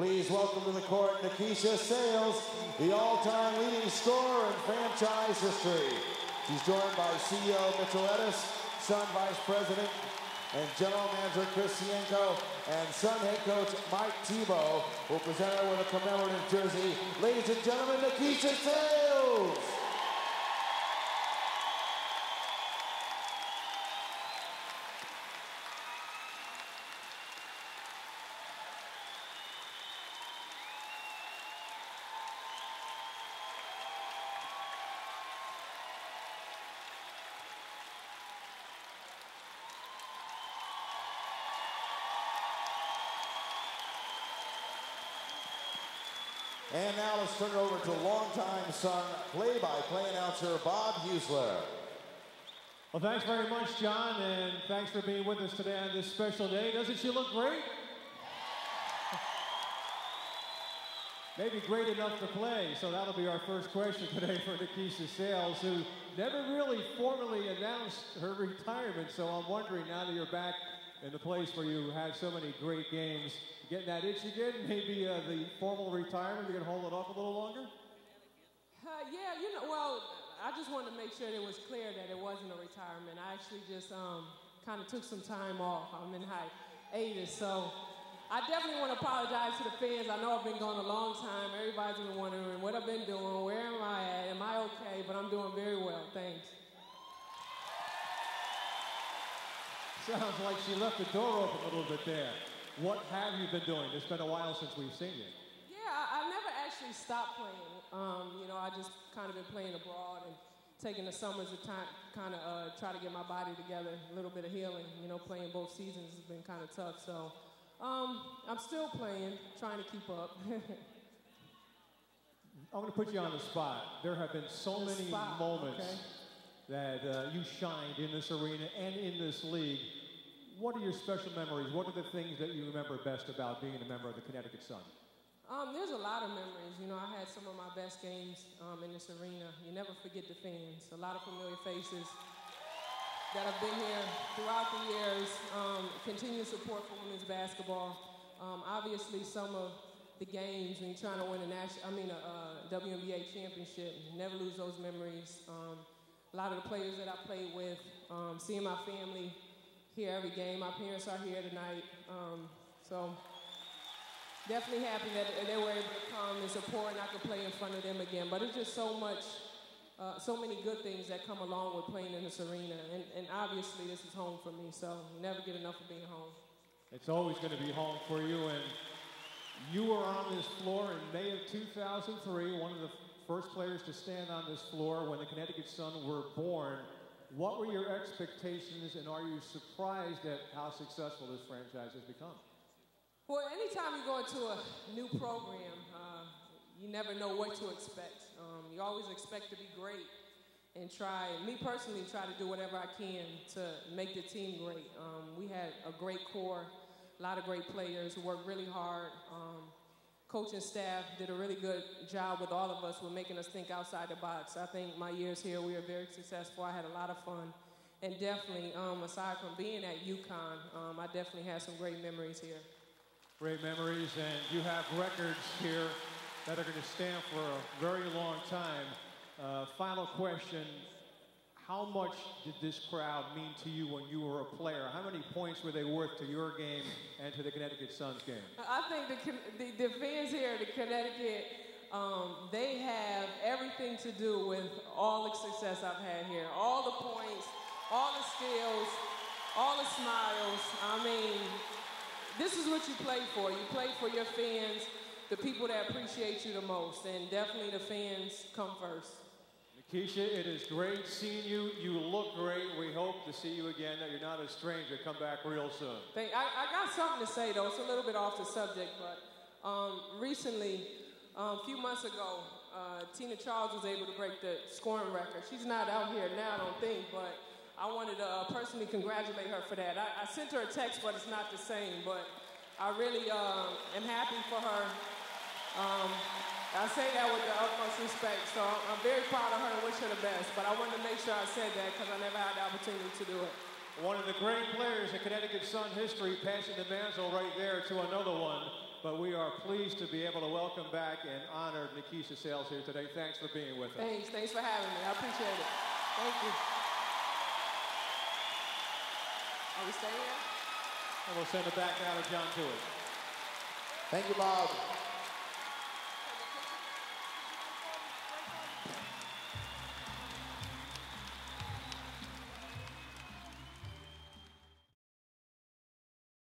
Please welcome to the court Nykesha Sales, the all-time leading scorer in franchise history. She's joined by CEO Mitchell Etess, Sun Vice President and General Manager Chris Sienko, and Sun Head Coach Mike Thibault will present her with a commemorative jersey. Ladies and gentlemen, Nykesha Sales! And now let's turn it over to longtime Sun play-by-play announcer Bob Heussler. Well, thanks very much, John, and thanks for being with us today on this special day. Doesn't she look great? Maybe great enough to play, so that'll be our first question today for Nykesha Sales, who never really formally announced her retirement, so I'm wondering, now that you're back in the place where you had so many great games, getting that itch again, maybe uh, the formal retirement, you can hold it off a little longer? Uh, yeah, you know, well, I just wanted to make sure it was clear that it wasn't a retirement. I actually just um, kind of took some time off. I'm in hiatus, so I definitely want to apologize to the fans. I know I've been gone a long time. Everybody's been wondering what I've been doing, where am I at, am I okay? But I'm doing very well, thanks. Sounds like she left the door open a little bit there. What have you been doing? It's been a while since we've seen you. Yeah, I, I never actually stopped playing. Um, you know, I just kind of been playing abroad and taking the summers to time, kind of uh, try to get my body together, a little bit of healing. You know, playing both seasons has been kind of tough. So um, I'm still playing, trying to keep up. I'm going to put you on the spot. There have been so The many spot, moments okay. That uh, you shined in this arena and in this league. What are your special memories? What are the things that you remember best about being a member of the Connecticut Sun? Um, there's a lot of memories. You know, I had some of my best games um, in this arena. You never forget the fans. A lot of familiar faces that have been here throughout the years. Um, continued support for women's basketball. Um, obviously, some of the games when you're trying to win a national, I mean, a, uh WNBA championship. Never lose those memories. A lot of the players that I played with, um, seeing my family here every game. My parents are here tonight. Um, so definitely happy that they were able to come and support and I could play in front of them again. But it's just so much, uh, so many good things that come along with playing in this arena. And, and obviously, this is home for me, so never get enough of being home. It's always going to be home for you. And you were on this floor in May of 2003, one of the first players to stand on this floor when the Connecticut Sun were born. What were your expectations, and are you surprised at how successful this franchise has become? Well, anytime you go into a new program, uh, you never know what to expect. Um, you always expect to be great and try, me personally, try to do whatever I can to make the team great. Um, we had a great core, a lot of great players who worked really hard. Um, coaching staff did a really good job with all of us with making us think outside the box. I think my years here, we were very successful. I had a lot of fun. And definitely, um, aside from being at UConn, um, I definitely had some great memories here. Great memories, and you have records here that are going to stand for a very long time. Uh, final question How much did this crowd mean to you when you were a player? How many points were they worth to your game and to the Connecticut Suns game? I think the, the, the fans here, the Connecticut, um, they have everything to do with all the success I've had here. All the points, all the skills, all the smiles. I mean, this is what you play for. You play for your fans, the people that appreciate you the most, and definitely the fans come first. Keisha, it is great seeing you. You look great. We hope to see you again. That you're not a stranger. Come back real soon. Thank, I, I got something to say though. It's a little bit off the subject, but um, recently, um, a few months ago, uh, Tina Charles was able to break the scoring record. She's not out here now, I don't think, but I wanted to uh, personally congratulate her for that. I, I sent her a text, but it's not the same. But I really uh, am happy for her. Um, I say that with the utmost respect, so I'm, I'm very proud of her and wish her the best. But I wanted to make sure I said that because I never had the opportunity to do it. One of the great players in Connecticut Sun history, passing the mantle right there to another one. But we are pleased to be able to welcome back and honor Nykesha Sales here today. Thanks for being with us. Thanks. Thanks for having me. I appreciate it. Thank you. Are we staying here? And we'll send it back now to John Tewett. Thank you, Bob.